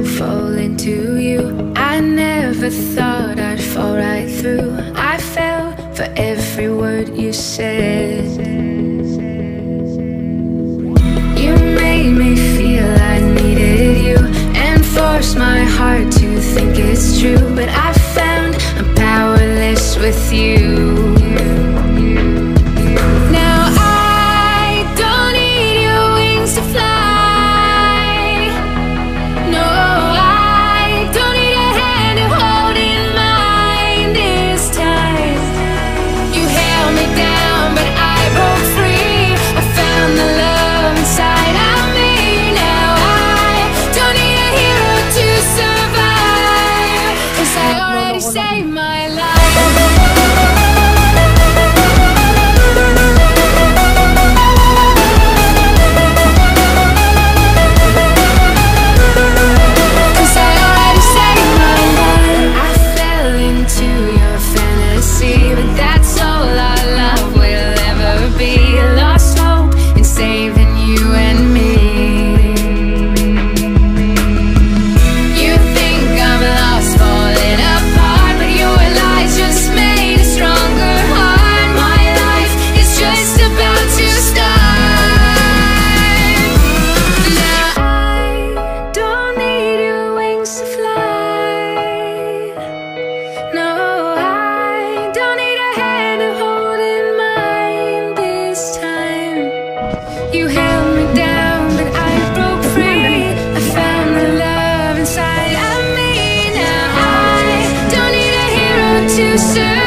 still into you. I never thought I'd fall right through. I fell for every word you said. You made me feel I needed you And forced my heart to think it's true. But I found I'm powerless with you. to serve.